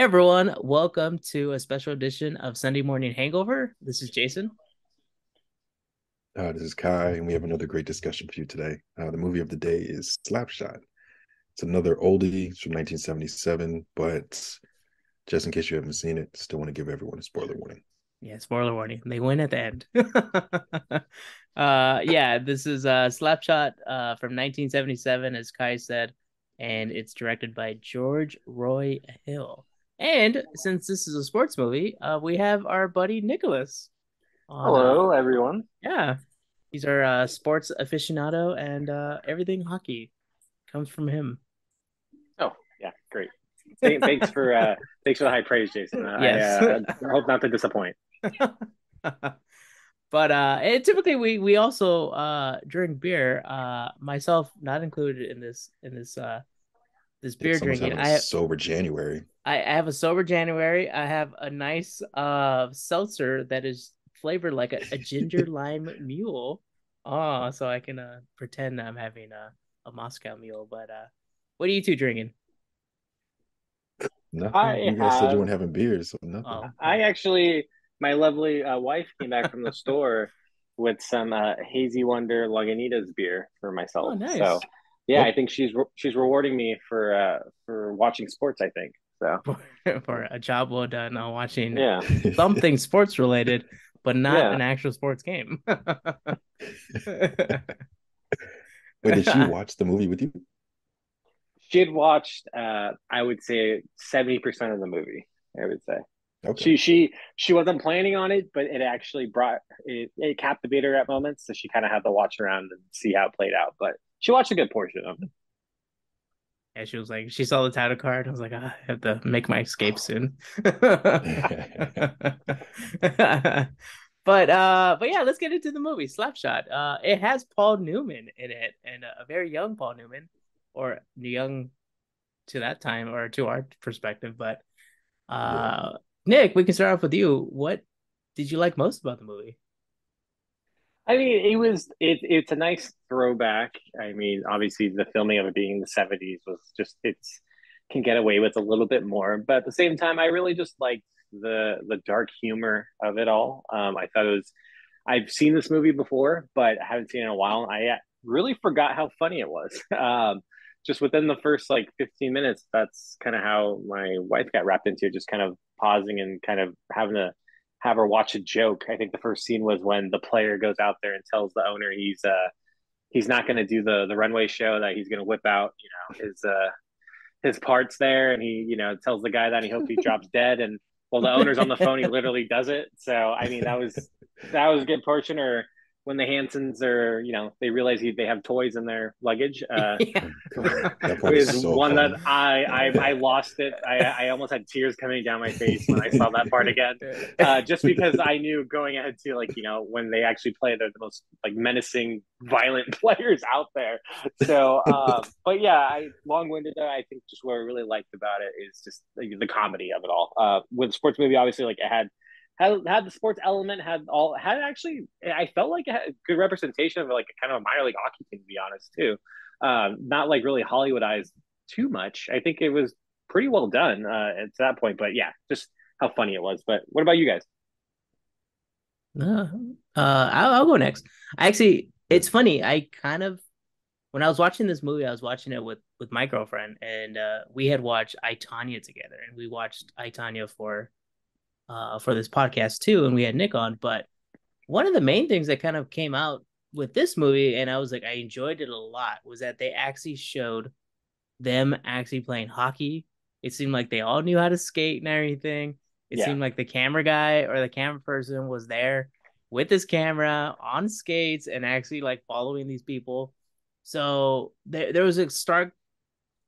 Hey everyone, welcome to a special edition of Sunday Morning Hangover. This is Jason. Uh, this is Kye, and we have another great discussion for you today. Uh, the movie of the day is Slapshot. It's another oldie it's from 1977, but just in case you haven't seen it, still want to give everyone a spoiler warning. Yeah, spoiler warning. They win at the end. uh yeah, this is uh Slapshot uh from 1977 as Kye said, and it's directed by George Roy Hill. And since this is a sports movie, uh, we have our buddy Nicholas. on, uh, Hello, everyone. yeah, he's our uh, sports aficionado, and uh, everything hockey comes from him. Oh, yeah, great. Thanks for uh, thanks for the high praise, Jason. Uh, Yes. I, uh, I hope not to disappoint. but uh, and typically we we also uh drink beer. Uh, myself not included in this in this uh this beer Someone's drinking. having I a sober January. I I have a sober January. I have a nice uh seltzer that is flavored like a, a ginger lime mule. Oh, so I can uh pretend I'm having a, a Moscow mule. But uh what are you two drinking? Nothing. I you guys said you weren't having beers, so nothing. Oh, I actually, my lovely uh, wife came back from the store with some uh, Hazy Wonder Lagunitas beer for myself. Oh, nice. So, yeah. I think she's re- she's rewarding me for uh, for watching sports. I think so. for, for a job well done on watching Yeah. something sports related, but not Yeah. an actual sports game. Wait, did she watch the movie with you? She had watched, uh, I would say, seventy percent of the movie. I would say. Okay. she she she wasn't planning on it, but it actually brought it, it captivated her at moments, so she kind of had to watch around and see how it played out. But she watched a good portion of it. yeah, she was like, she saw the title card. I was like, "Ah, I have to make my escape soon. but uh, but yeah, let's get into the movie Slapshot. Uh, it has Paul Newman in it, and a very young Paul Newman, or young to that time, or to our perspective. But uh, Nick, we can start off with you. What did you like most about the movie? I mean, it was it. It's a nice throwback. I mean, obviously, the filming of it being in the seventies was just it's can get away with a little bit more, but at the same time, I really just liked the the dark humor of it all. Um, I thought it was. I've seen this movie before, but I haven't seen it in a while. I really forgot how funny it was. Um, just within the first like 15 minutes, that's kind of how my wife got wrapped into it, just kind of pausing and kind of having to have her watch a joke. I think the first scene was when the player goes out there and tells the owner he's uh he's not going to do the the runway show that he's going to whip out, you know, his uh his parts there and he, you know, tells the guy that he hopes he drops dead and well the owner's on the phone he literally does it. So I mean that was that was a good portion or when the Hansons are, you know, they realize they have toys in their luggage. Uh, yeah. That part is is so one funny. that I, I I lost it. I I almost had tears coming down my face when I saw that part again. Uh, just because I knew going ahead to like you know when they actually play they're the most like menacing violent players out there. So, um, but yeah, I long winded. I think just what I really liked about it is just the, the comedy of it all. Uh, with sports movie, obviously, like it had had had the sports element, had all had actually. I felt like a good representation of like a kind of a minor league hockey team, to be honest, too. Um, not like really Hollywoodized too much. I think it was pretty well done uh, to that point. But yeah, just how funny it was. But what about you guys? Uh, uh, I'll, I'll go next. I Actually, it's funny. I kind of, when I was watching this movie, I was watching it with with my girlfriend, and uh, we had watched I Tonya together, and we watched I Tonya for, uh, for this podcast too, and we had Nick on. But one of the main things that kind of came out with this movie, and I was like, I enjoyed it a lot, was that they actually showed them actually playing hockey. It seemed like they all knew how to skate and everything. It Yeah. seemed like the camera guy or the camera person was there with his camera on skates and actually like following these people. So there there was a stark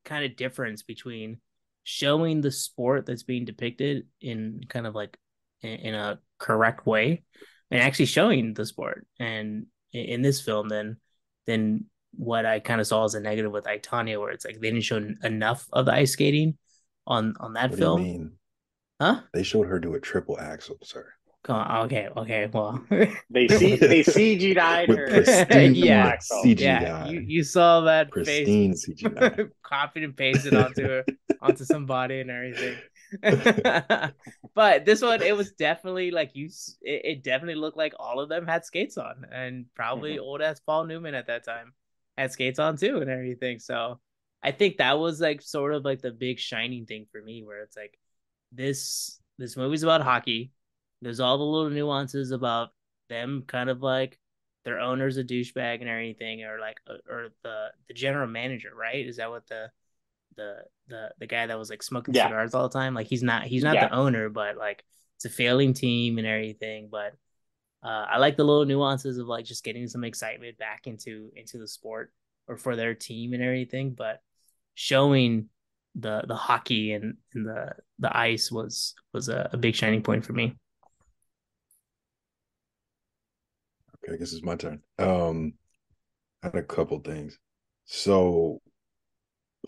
kind of difference between showing the sport that's being depicted in kind of like in, a correct way and actually showing the sport. And in, in this film, then then what I kind of saw as a negative with I, Tonya, where it's like they didn't show enough of the ice skating on on that What do you film, mean? huh? They showed her do a triple axel, sir. Come. Okay. Okay. Well, they see they CGI'd her. pristine Yeah. CGI. yeah, you, you saw that Pristine face CGI. copied and pasted onto her, onto somebody and everything. but this one, it was definitely like you. It, it definitely looked like all of them had skates on, and probably Mhm. old ass Paul Newman at that time had skates on too, and everything. So I think that was like sort of like the big shining thing for me, where it's like this this movie's about hockey. There's all the little nuances about them, kind of like their owner's a douchebag and everything, or like uh, or the the general manager, right? Is that what the the the the guy that was like smoking Yeah. cigars all the time? Like he's not he's not Yeah. the owner, but like it's a failing team and everything. But uh, I like the little nuances of like just getting some excitement back into into the sport or for their team and everything. But showing the the hockey and, and the the ice was was a, a big shining point for me. Okay, I guess it's my turn. Um, I had a couple things. So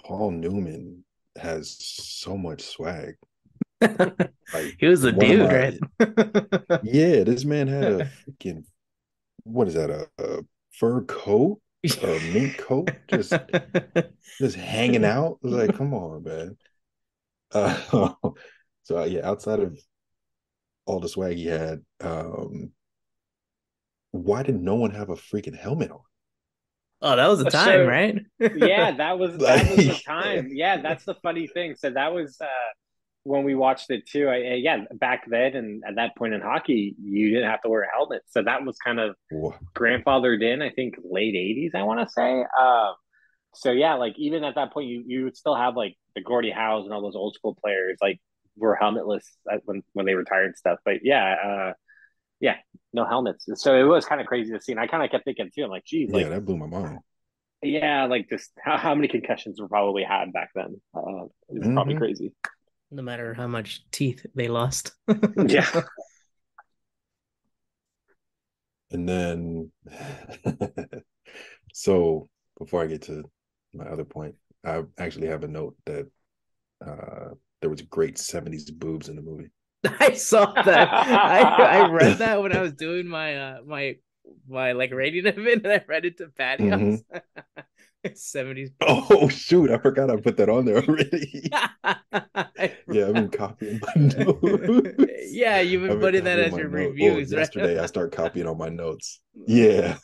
Paul Newman has so much swag. Like he was of dude, my- right? Yeah, this man had a freaking what is that? A, a fur coat, a mink coat, just just hanging out. Like, come on, man. Uh, so yeah, outside of all the swag he had, um, why did no one have a freaking helmet on? oh, that was the So- time, right? yeah, that was that was the time. Yeah, that's the funny thing. So that was uh, when we watched it too. I, again, back then and at that point in hockey, you didn't have to wear a helmet, so that was kind of Wha- grandfathered in. I think late '80s, I want to say. Um, so yeah, like even at that point, you you would still have like the Gordie Howes and all those old school players like were helmetless when when they retired and stuff. But yeah, uh, yeah, no helmets. So it was kind of crazy to see. And I kind of kept thinking too. I'm like, geez, Yeah, like that blew my mind. yeah, like just how, how many concussions were probably had back then? Uh, it was probably Mhm. crazy. no matter how much teeth they lost. Yeah. And then, so before I get to my other point, I actually have a note that uh, there was great 70s boobs in the movie. I saw that. I, I read that when I was doing my uh my my like rating of it, and I read it to Patty. Was- 70s. Oh, shoot. I forgot I put that on there already. yeah, I've been copying my notes. yeah, you've been putting that as your notes. Well, reviews, right? yesterday, I start copying on my notes. Yeah.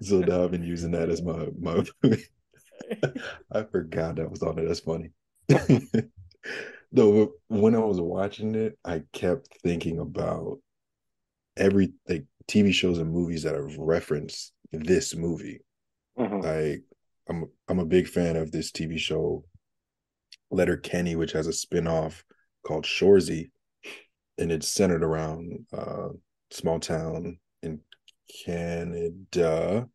so now I've been using that as my my. I forgot that was on it. That's funny. Though when I was watching it, I kept thinking about every like TV shows and movies that have referenced this movie. Mhm. Like I'm I'm a big fan of this TV show, Letterkenny, which has a spin-off called Shoresy, and it's centered around uh small town in Canada.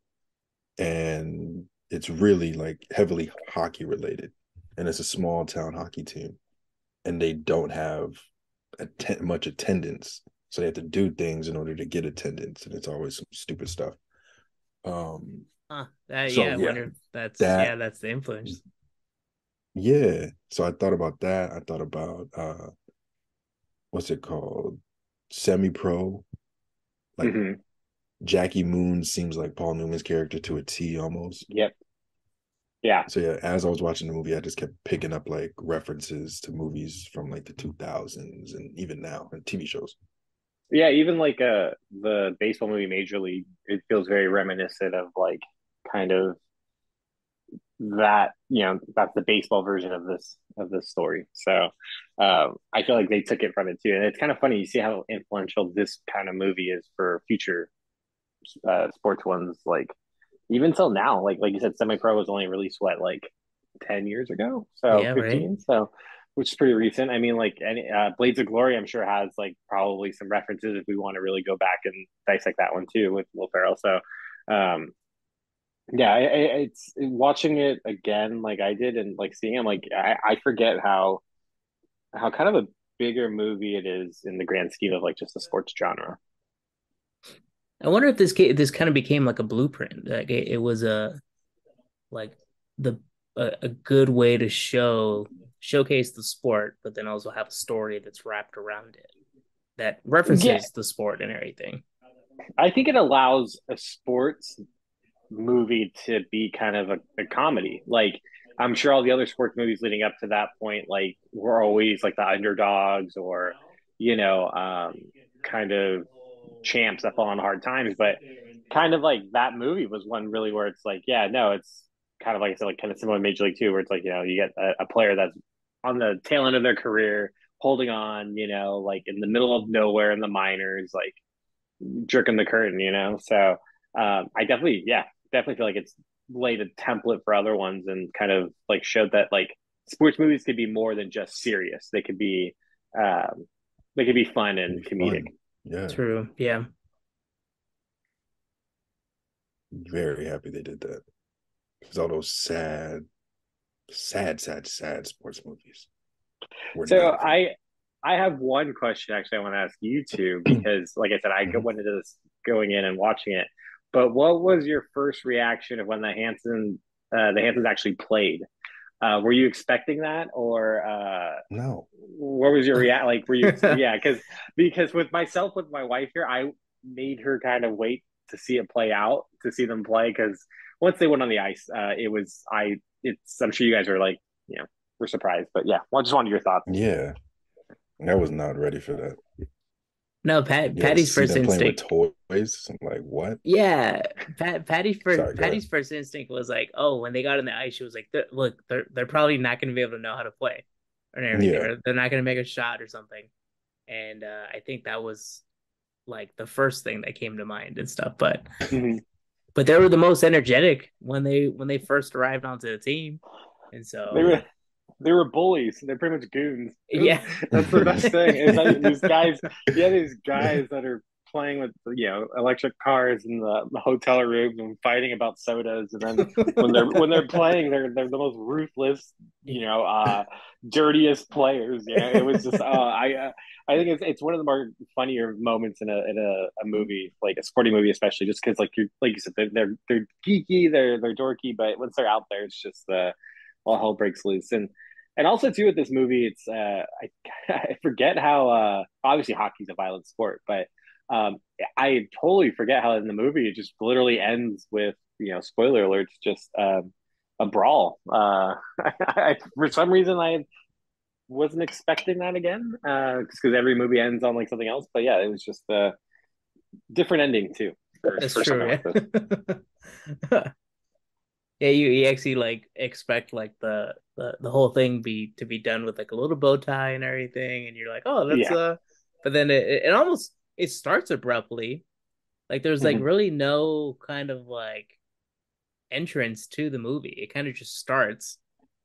And it's really like heavily hockey related. And it's a small town hockey team. And they don't have atten- much attendance. So they have to do things in order to get attendance. And it's always some stupid stuff. Um Huh, that, So, yeah, I yeah, wonder if that's that- yeah, that's the influence. Yeah. So I thought about that. I thought about uh what's it called? Semi pro. Like Mhm. Jackie Moon seems like Paul Newman's character to a T almost. Yep. Yeah. So yeah, as I was watching the movie, I just kept picking up like references to movies from like the 2000s and even now and TV shows. Yeah. Even like uh the baseball movie Major League, it feels very reminiscent of like kind of that you know that's the baseball version of this of this story so um i feel like they took it from it too and it's kind of funny you see how influential this kind of movie is for future uh sports ones like even till now like like you said semi pro was only released what like 10 years ago? So Yeah, right. 15 so which is pretty recent. I mean like any uh blades of glory i'm sure has like probably some references if we want to really go back and dissect that one too with will ferrell. So um yeah I, I, it's watching it again like i did and like seeing him like I, I forget how how kind of a bigger movie it is in the grand scheme of like just the sports genre I wonder if this this kind of became like a blueprint. Like it, it was a like the a, a good way to show showcase the sport, but then also have a story that's wrapped around it that references yeah. the sport and everything. I think it allows a sports movie to be kind of a, a, comedy. Like I'm sure all the other sports movies leading up to that point, like were always like the underdogs or you know, um, kind of champs that fall on hard times. But kind of like that movie was one really where it's like, yeah, no, it's kind of like I said, like kind of similar to Major League Two, where it's like you know you get a, a player that's on the tail end of their career, holding on, you know, like in the middle of nowhere in the minors, like jerking the curtain, you know. So um, I definitely, yeah, definitely feel like it's laid a template for other ones and kind of like showed that like sports movies could be more than just serious. They could be um, they could be fun and comedic. Fun. Yeah. True. Yeah. Very happy they did that. Because all those sad, sad, sad, sad sports movies. So I I have one question actually I want to ask you two because like I said, I went into this going in and watching it. But what was your first reaction of when the Hanson uh, the Hansons actually played? Uh, were you expecting that or uh, no? What was your react? Like, were you? yeah, because because with myself with my wife here, I made her kind of wait to see it play out to see them play because once they went on the ice, uh, it was I. It's I'm sure you guys are like you know were surprised, but yeah, well, I just wanted your thoughts. Yeah, I was not ready for that. No, Pat. Patty's first instinct. toys. I'm like, what? Yeah, Pat. Patty's first. Sorry, Patty's first instinct was like, oh, when they got in the ice, she was like, look, they're they're probably not going to be able to know how to play, or anything. Yeah. they're not going to make a shot or something. And uh, I think that was like the first thing that came to mind and stuff. But mm-hmm. but they were the most energetic when they when they first arrived onto the team, and so they were they were bullies. They're pretty much goons. Yeah, that's the best thing. Is that these guys, yeah, these guys that are playing with you know electric cars in the, the hotel room and fighting about sodas, and then when they're when they're playing, they're they're the most ruthless, you know, uh, dirtiest players. Yeah, it was just uh, I uh, I think it's it's one of the more funnier moments in a in a, a movie like a sporting movie, especially just because like you like you said they're, they're they're geeky, they're they're dorky, but once they're out there, it's just uh, all hell breaks loose and and also too with this movie, it's uh, I, I forget how uh, obviously hockey's a violent sport, but um, I totally forget how in the movie it just literally ends with you know spoiler alerts, just um, a brawl. Uh, I, I, for some reason, I wasn't expecting that again because uh, every movie ends on like something else. But yeah, it was just a different ending too. For, That's for true. Yeah. yeah, you, you actually like expect like the, the the whole thing be to be done with like a little bow tie and everything, and you're like, oh, that's yeah. uh. But then it, it almost it starts abruptly, like there's like mm-hmm. really no kind of like entrance to the movie. It kind of just starts,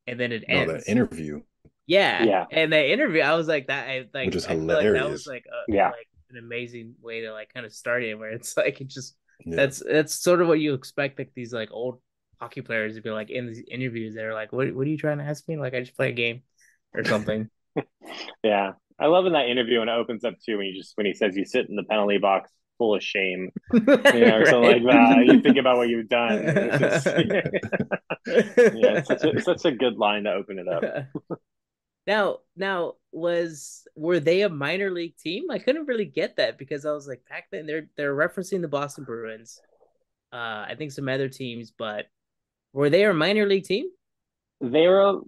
and then it no, ends. That interview. Yeah, yeah. And the interview, I was like that. I like, which is hilarious. Like that was like a, yeah, like an amazing way to like kind of start it, where it's like it just yeah. that's that's sort of what you expect like these like old hockey players to be like in these interviews. They're like, "What? What are you trying to ask me? Like, I just play a game or something." yeah, I love in that interview when it opens up too when you just when he says you sit in the penalty box full of shame, you know, right. something like that. You think about what you've done. Just, yeah, it's such a, such a good line to open it up. Now, now was were they a minor league team? I couldn't really get that because I was like back then they're they're referencing the Boston Bruins, uh, I think some other teams, but were they a minor league team? They were.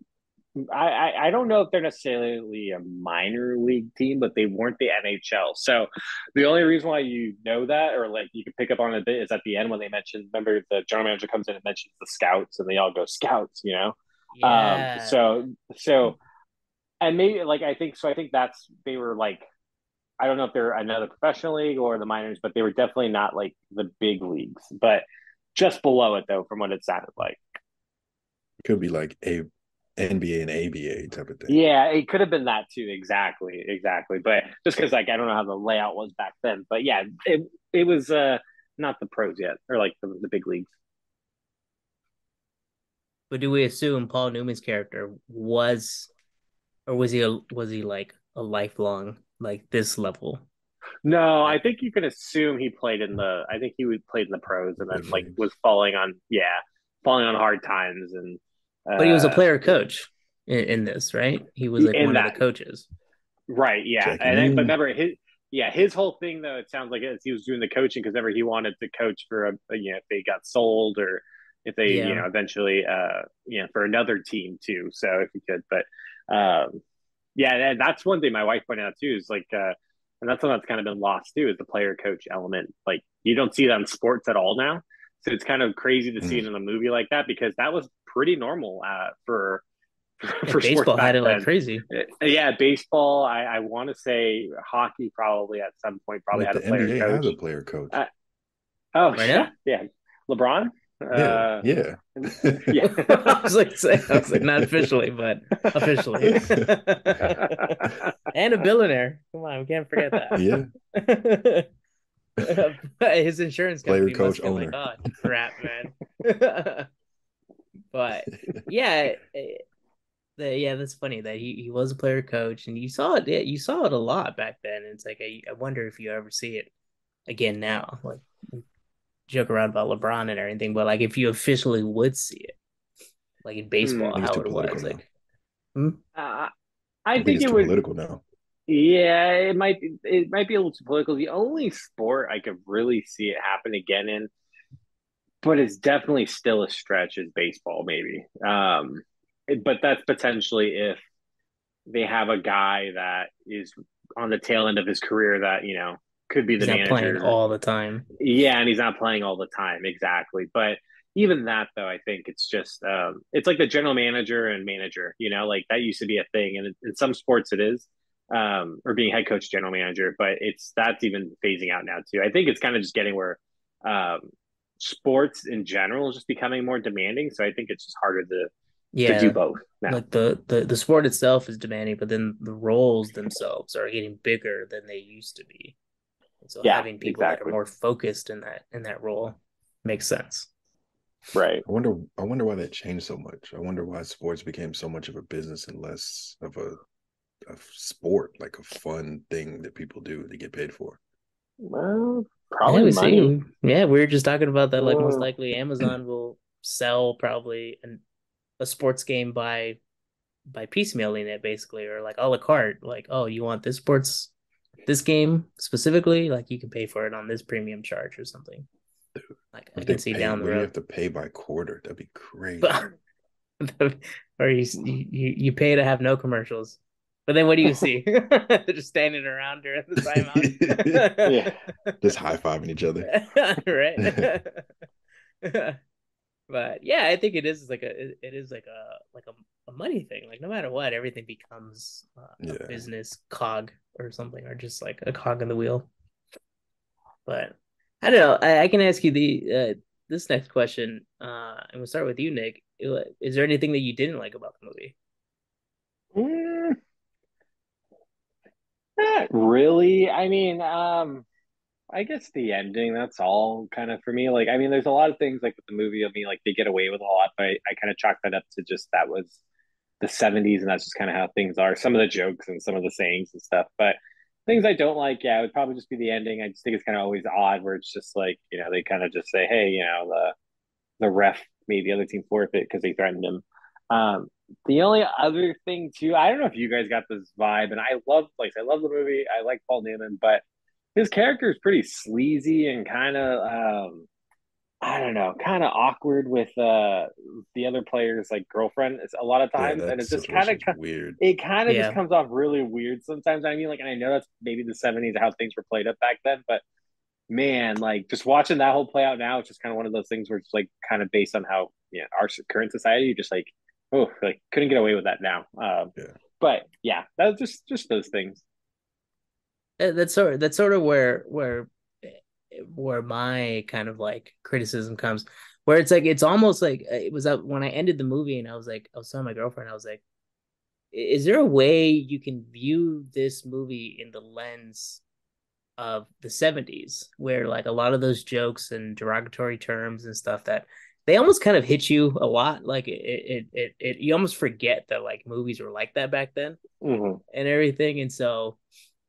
I, I don't know if they're necessarily a minor league team, but they weren't the NHL. So the only reason why you know that, or like you can pick up on it a bit, is at the end when they mentioned. Remember, the general manager comes in and mentions the scouts, and they all go scouts. You know. Yeah. Um, so so, and maybe like I think so. I think that's they were like I don't know if they're another professional league or the minors, but they were definitely not like the big leagues, but just below it though, from what it sounded like. Could be like a NBA and ABA type of thing. Yeah, it could have been that too. Exactly, exactly. But just because like I don't know how the layout was back then, but yeah, it it was uh not the pros yet or like the, the big leagues. But do we assume Paul Newman's character was, or was he a, was he like a lifelong like this level. No, I think you can assume he played in the. I think he played in the pros and then like was falling on yeah, falling on hard times and. Uh, but he was a uh, player coach in, in, this, right? He was like one that, of the coaches. Right. Yeah, and then, but remember his yeah, his whole thing though, it sounds like as he was doing the coaching because ever he wanted to coach for a, a, you know if they got sold or if they yeah. you know eventually uh you know for another team too. So if he could, but um yeah, and that's one thing my wife pointed out too is like uh and that's something that's kind of been lost too is the player coach element. Like you don't see that in sports at all now. So it's kind of crazy to mm. see it in a movie like that because that was pretty normal uh, for for yeah, baseball had it like crazy. Uh, yeah, baseball. I, I want to say hockey probably at some point probably like had a player. Has a player coach. Uh, oh right yeah, yeah. LeBron. Yeah, uh, yeah. yeah. I was like, I was like, not officially, but officially. and a billionaire. Come on, we can't forget that. Yeah. His insurance company player coach owner. Like, oh, crap, man. but yeah, the, yeah, that's funny that he, he was a player coach, and you saw it. Yeah, you saw it a lot back then. It's like I, I wonder if you ever see it again now. Like joke around about LeBron and everything, but like if you officially would see it, like in baseball, mm, how it was. Like, hmm? uh, I, I, think, think it was political now. Yeah, it might be. It might be a little too political. The only sport I could really see it happen again in, but it's definitely still a stretch, is baseball. Maybe. Um, but that's potentially if they have a guy that is on the tail end of his career that you know could be the he's manager playing all the time. Yeah, and he's not playing all the time exactly. But even that though, I think it's just um, it's like the general manager and manager. You know, like that used to be a thing, and in some sports it is. Um, or being head coach, general manager, but it's that's even phasing out now too. I think it's kind of just getting where um, sports in general is just becoming more demanding. So I think it's just harder to yeah, to do both. Now. Like the, the the sport itself is demanding, but then the roles themselves are getting bigger than they used to be. And so yeah, having people exactly. that are more focused in that in that role makes sense. Right. I wonder I wonder why that changed so much. I wonder why sports became so much of a business and less of a a sport, like a fun thing that people do to get paid for. Well, probably yeah, money. See, yeah, we were just talking about that. Like, most likely, Amazon will sell probably an a sports game by by piecemealing it basically or like a la carte like oh you want this sports this game specifically like you can pay for it on this premium charge or something Dude, like i can see pay, down the road you have to pay by quarter that'd be crazy or you, you you pay to have no commercials but then what do you see? They're just standing around during the timeout. yeah. Just high fiving each other. right but yeah, I think it is like a it is like a like a, a money thing. Like no matter what, everything becomes uh, yeah. a business cog or something, or just like a cog in the wheel. But I don't know. I, I can ask you the uh, this next question, uh, and we'll start with you, Nick. Is there anything that you didn't like about the movie? Mm, not really. I mean, um, I guess the ending, that's all kind of for me. Like, I mean, there's a lot of things like with the movie, I mean, like they get away with a lot, but I, I kind of chalk that up to just that was the 70s and that's just kind of how things are. Some of the jokes and some of the sayings and stuff. But things I don't like, yeah, it would probably just be the ending. I just think it's kind of always odd where it's just like, you know, they kind of just say, hey, you know, the the ref made the other team forfeit because they threatened him. Um, the only other thing too, I don't know if you guys got this vibe, and I love, like I love the movie. I like Paul Newman, but his character is pretty sleazy and kind of um, I don't know, kind of awkward with uh the other players like girlfriend It's a lot of times, yeah, and it's just kind of weird. It kind of yeah. just comes off really weird sometimes. I mean, like, and I know that's maybe the seventies how things were played up back then, but man, like just watching that whole play out now, it's just kind of one of those things where it's like kind of based on how you know, our current society, you just like oh, like couldn't get away with that now. Um, yeah. But yeah, that's just just those things. Uh, that's sort of, that's sort of where where where my kind of like criticism comes where it's like it's almost like uh, it was up when I ended the movie and I was like I was telling my girlfriend I was like is there a way you can view this movie in the lens of the 70s where like a lot of those jokes and derogatory terms and stuff that they almost kind of hit you a lot like it it it, it you almost forget that like movies were like that back then mm-hmm. and everything and so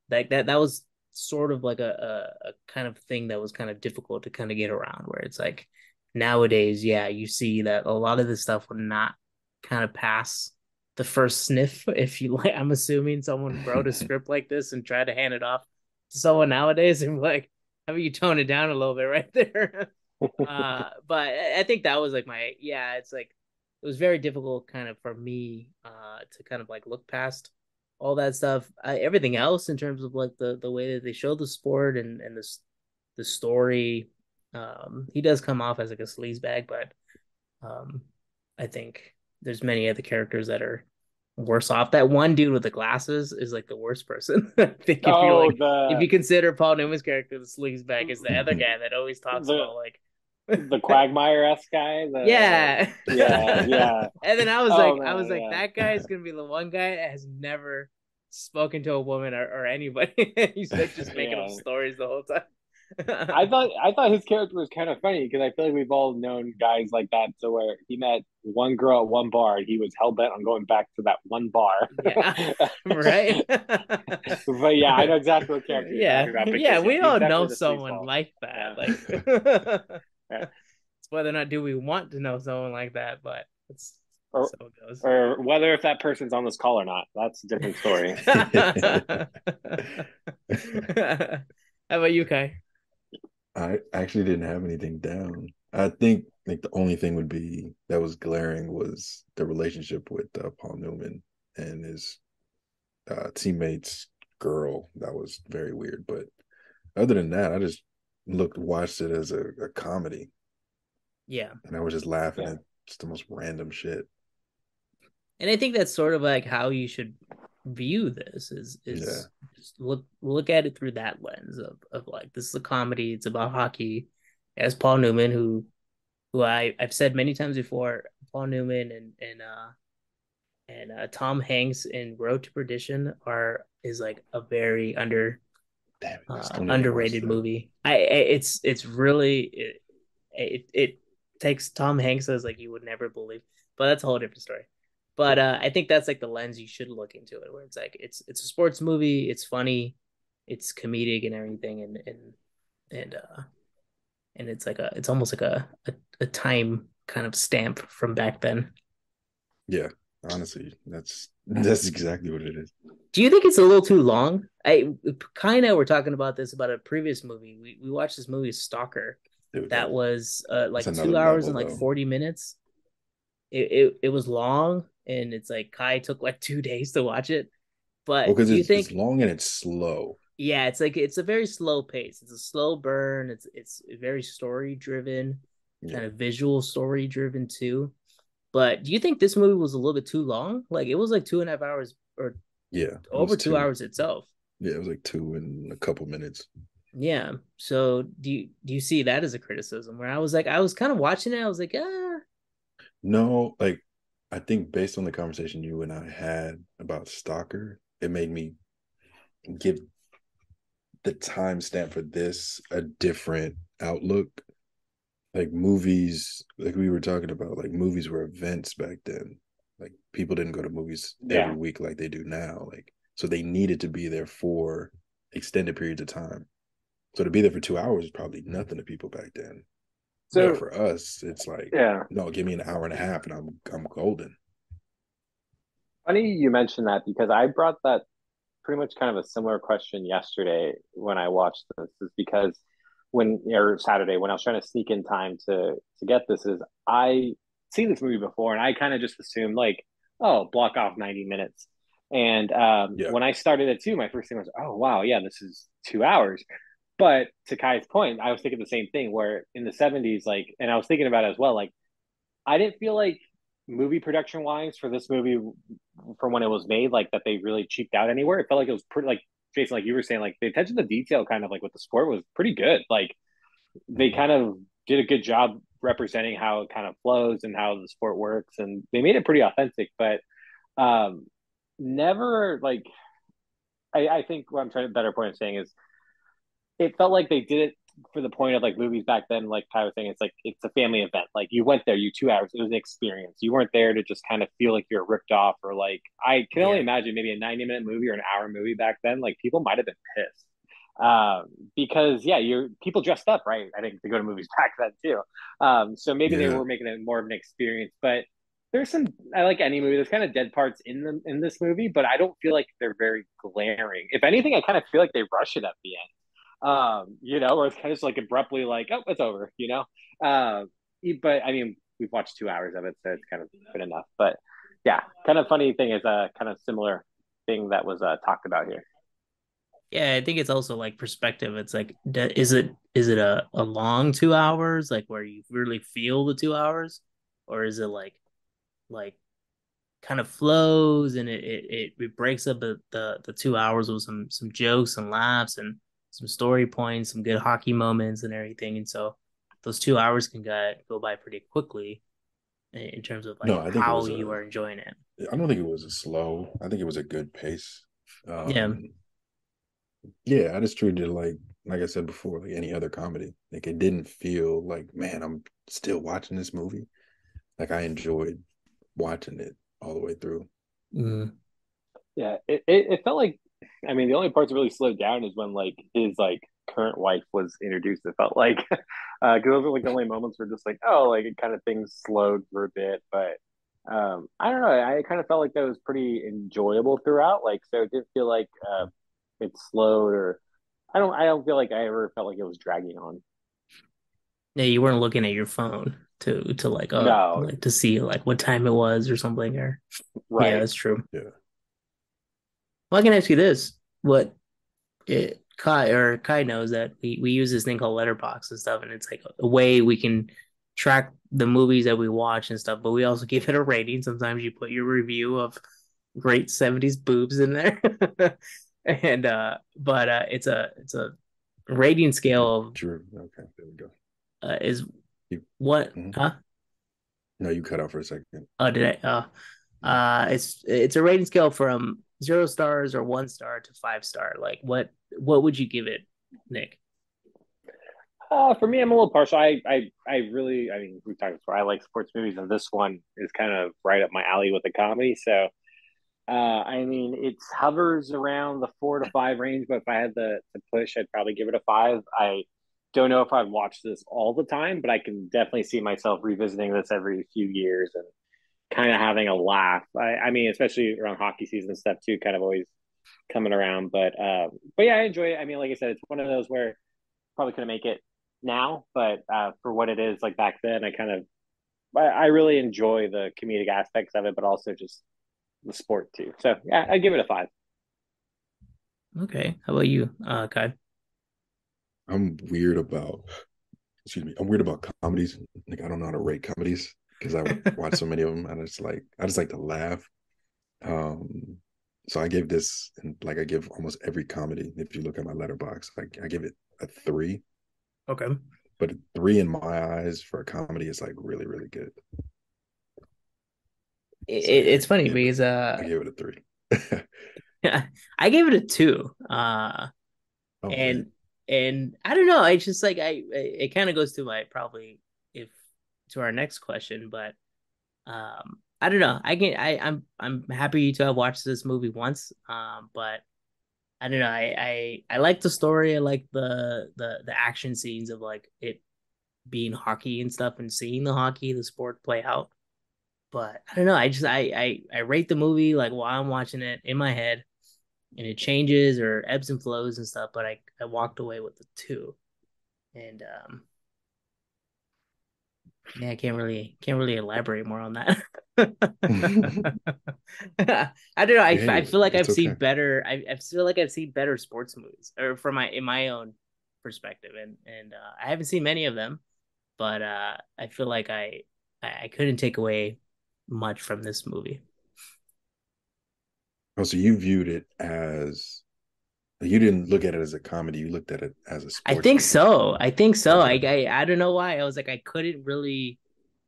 like that that was sort of like a, a, a kind of thing that was kind of difficult to kind of get around where it's like nowadays yeah you see that a lot of this stuff would not kind of pass the first sniff if you like i'm assuming someone wrote a script like this and tried to hand it off to someone nowadays and like, how about you tone it down a little bit right there? uh, but I think that was like my yeah. It's like it was very difficult kind of for me uh to kind of like look past all that stuff. I, everything else in terms of like the the way that they show the sport and and this the story. Um, he does come off as like a sleazebag, but um, I think there's many other characters that are worse off. That one dude with the glasses is like the worst person. I think if oh, you like, the... if you consider Paul Newman's character the sleazebag is the other guy that always talks the... about like the Quagmire s guy. The, yeah, yeah, yeah. and then I was oh, like, man, I was like, yeah. that guy is gonna be the one guy that has never spoken to a woman or, or anybody. He's like just making yeah. up stories the whole time. I thought I thought his character was kind of funny because I feel like we've all known guys like that. So where he met one girl at one bar, and he was hell bent on going back to that one bar. yeah, right. but yeah, I know exactly what character. Yeah, yeah, we all know someone like that. Yeah. Like. It's whether or not do we want to know someone like that, but it's or, so it goes. or whether if that person's on this call or not. That's a different story. How about you, Kye? I actually didn't have anything down. I think like the only thing would be that was glaring was the relationship with uh, Paul Newman and his uh, teammates girl. That was very weird. But other than that, I just looked watched it as a, a comedy. Yeah. And I was just laughing yeah. at just the most random shit. And I think that's sort of like how you should view this is is yeah. just look look at it through that lens of of like this is a comedy, it's about hockey. As Paul Newman, who who I I've said many times before, Paul Newman and and uh and uh, Tom Hanks in Road to Perdition are is like a very under Damn, uh, underrated movie. I, I, it's it's really it, it, it takes Tom Hanks as like you would never believe, but that's a whole different story. But uh, I think that's like the lens you should look into it, where it's like it's it's a sports movie, it's funny, it's comedic and everything, and and and uh, and it's like a it's almost like a a, a time kind of stamp from back then. Yeah, honestly, that's that's exactly what it is. Do you think it's a little too long? I kind of were talking about this about a previous movie. We we watched this movie Stalker. Dude, that was uh, like two hours level, and like though. 40 minutes. It, it it was long and it's like Kye took like two days to watch it. But because well, it's, think, it's long and it's slow. Yeah, it's like it's a very slow pace. It's a slow burn. It's it's very story driven, yeah. kind of visual story driven too. But do you think this movie was a little bit too long? Like it was like two and a half hours or yeah, over two, two hours itself. Yeah, it was like two in a couple minutes. Yeah. So do you do you see that as a criticism? Where I was like, I was kind of watching it, I was like, ah. No, like I think based on the conversation you and I had about Stalker, it made me give the timestamp for this a different outlook. Like movies, like we were talking about, like movies were events back then. Like people didn't go to movies yeah. every week like they do now. Like so they needed to be there for extended periods of time. So to be there for two hours is probably nothing to people back then. So for us, it's like, yeah, no, give me an hour and a half, and I'm I'm golden. Funny you mentioned that because I brought that pretty much kind of a similar question yesterday when I watched this. Is because when or Saturday when I was trying to sneak in time to to get this is I seen this movie before and I kind of just assumed like oh block off 90 minutes and um, yeah. when I started it too my first thing was oh wow yeah this is two hours but to Kye's point, I was thinking the same thing where in the 70s, like, and I was thinking about it as well, like, I didn't feel like movie production wise for this movie from when it was made, like that they really cheaped out anywhere. It felt like it was pretty, like, Jason, like you were saying, like the attention to detail kind of like with the sport was pretty good. Like, they kind of did a good job representing how it kind of flows and how the sport works. And they made it pretty authentic, but um, never like, I, I think what I'm trying to better point of saying is, it felt like they did it for the point of like movies back then, like Kye was saying, it's like it's a family event. Like you went there, you two hours, it was an experience. You weren't there to just kind of feel like you're ripped off or like I can only imagine maybe a 90 minute movie or an hour movie back then, like people might have been pissed. Um, because yeah, you're people dressed up, right? I think to go to movies back then too. Um, so maybe yeah. they were making it more of an experience, but there's some I like any movie. There's kind of dead parts in the in this movie, but I don't feel like they're very glaring. If anything, I kind of feel like they rush it at the end. Um, you know, or it's kind of just like abruptly like, oh, it's over, you know. Uh, but I mean, we've watched two hours of it, so it's kind of good enough. But yeah, kind of funny thing is a kind of similar thing that was uh, talked about here. Yeah, I think it's also like perspective. It's like, is it is it a, a long two hours, like where you really feel the two hours, or is it like like kind of flows and it it, it breaks up the, the the two hours with some some jokes and laughs and some story points, some good hockey moments and everything. And so those two hours can get go by pretty quickly in terms of like no, how you a, are enjoying it. I don't think it was a slow. I think it was a good pace. Um, yeah. Yeah, I just treated it like like I said before, like any other comedy. Like it didn't feel like, man, I'm still watching this movie. Like I enjoyed watching it all the way through. Mm. Yeah, it, it, it felt like I mean the only parts that really slowed down is when like his like current wife was introduced. It felt like because uh, those were like the only moments where just like oh like it kind of things slowed for a bit, but um I don't know. I kind of felt like that was pretty enjoyable throughout. Like so it didn't feel like uh, it slowed or I don't I don't feel like I ever felt like it was dragging on. Yeah, you weren't looking at your phone to to like uh no. like to see like what time it was or something or right. Yeah, that's true. Yeah. Well, I can ask you this: what it Kye or Kye knows that we we use this thing called Letterboxd and stuff, and it's like a way we can track the movies that we watch and stuff. But we also give it a rating. Sometimes you put your review of great '70s boobs in there, and uh, but uh, it's a it's a rating scale of. True. Okay, there we go. Uh, is you, what? Mm-hmm. Huh? No, you cut out for a second. Oh, did I? Uh, uh, it's it's a rating scale from zero stars or one star to five star. Like, what what would you give it, Nick? Uh, for me, I'm a little partial. I, I, I really, I mean, we've talked before. I like sports movies, and this one is kind of right up my alley with the comedy. So, uh, I mean, it hovers around the four to five range. But if I had to, to push, I'd probably give it a five. I don't know if I'd watch this all the time, but I can definitely see myself revisiting this every few years and kind of having a laugh. I, I mean, especially around hockey season stuff too, kind of always coming around. But um, but yeah, I enjoy it. I mean, like I said, it's one of those where probably couldn't make it now, but uh, for what it is, like back then, I kind of I, I really enjoy the comedic aspects of it, but also just the sport too. So yeah, I give it a five. Okay, how about you, uh, Kye? I'm weird about excuse me, I'm weird about comedies. Like I don't know how to rate comedies because I watch so many of them. And I just like I just like to laugh. Um so I gave this and like I give almost every comedy, if you look at my Letterboxd, like I give it a three. Okay. But three in my eyes for a comedy is like really, really good. It, so, it's funny yeah, because uh I gave it a three. yeah, I gave it a two. Uh oh, and man and I don't know. I just like I it kind of goes to my probably if to our next question, but um I don't know. I can I I'm I'm happy to have watched this movie once, um, but I don't know. I I I like the story. I like the the the action scenes of like it being hockey and stuff and seeing the hockey, the sport play out. But I don't know. I just I I I rate the movie like while I'm watching it in my head and it changes or ebbs and flows and stuff. But I I walked away with the two, and um, yeah, I can't really can't really elaborate more on that. I don't know. I, I feel like I've okay. seen better. I, I feel like I've seen better sports movies, or from my in my own perspective, and and uh, I haven't seen many of them, but uh, I feel like I I couldn't take away much from this movie. Oh, so you viewed it as you didn't look at it as a comedy. You looked at it as a. I think movie. so. I think so. I, I I don't know why. I was like I couldn't really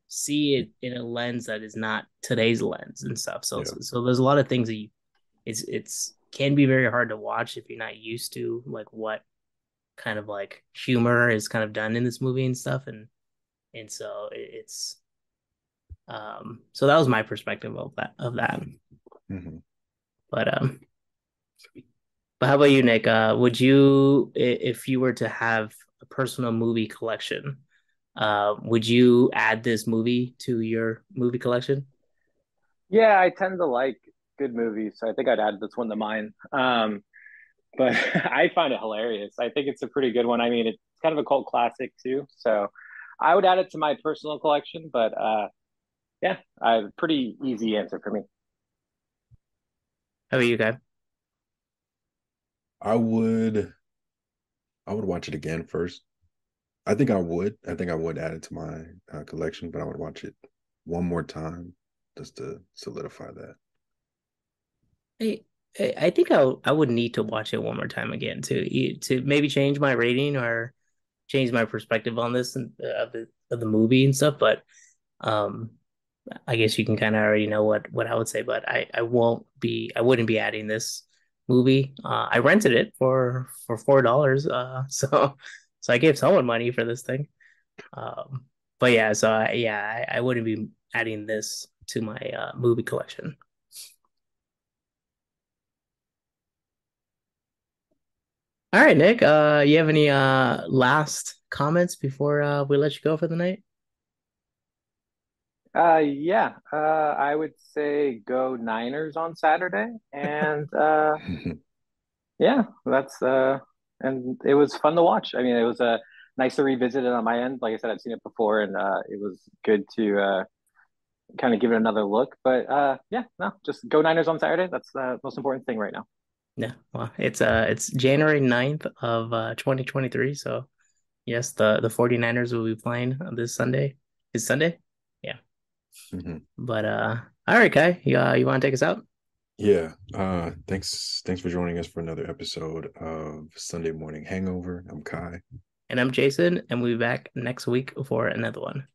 see it in a lens that is not today's lens and stuff. So yeah. so, so, there's a lot of things that you, it's it's can be very hard to watch if you're not used to like what kind of like humor is kind of done in this movie and stuff and and so it, it's um so that was my perspective of that of that. Mm-hmm. But um, but how about you, Nick? Uh, would you, if you were to have a personal movie collection, uh, would you add this movie to your movie collection? Yeah, I tend to like good movies, so I think I'd add this one to mine. Um, but I find it hilarious. I think it's a pretty good one. I mean, it's kind of a cult classic too, so I would add it to my personal collection. But uh, yeah, a pretty easy answer for me. How about you, guy? I would I would watch it again first. I think I would. I think I would add it to my uh, collection, but I would watch it one more time just to solidify that. I I think I I would need to watch it one more time again to to maybe change my rating or change my perspective on this and uh, of the of the movie and stuff. But um, I guess you can kind of already know what what I would say. But I I won't be I wouldn't be adding this movie. Uh, I rented it for for four dollars. Uh, so so I gave someone money for this thing. Um, but yeah, so I, yeah, I, I wouldn't be adding this to my uh, movie collection. All right, Nick. Uh, you have any uh last comments before uh we let you go for the night? Uh, yeah, uh, I would say go Niners on Saturday, and uh, yeah, that's uh, and it was fun to watch. I mean, it was a uh, nice to revisit it on my end. Like I said, I've seen it before, and uh, it was good to uh, kind of give it another look. But uh, yeah, no, just go Niners on Saturday. That's the most important thing right now. Yeah, well, it's uh, it's January 9th of uh 2023. So yes, the the 49ers will be playing this Sunday. Is Sunday? Mm-hmm. But uh, all right, Kye, you uh, you want to take us out? Yeah. Uh thanks thanks for joining us for another episode of Sunday Morning Hangover. I'm Kye. And I'm Jason, and we'll be back next week for another one.